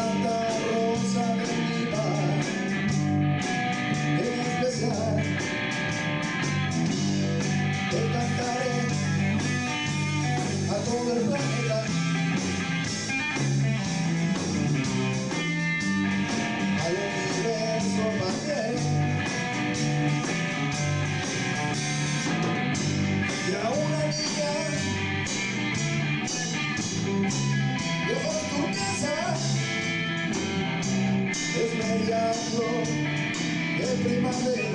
Santa Gracias.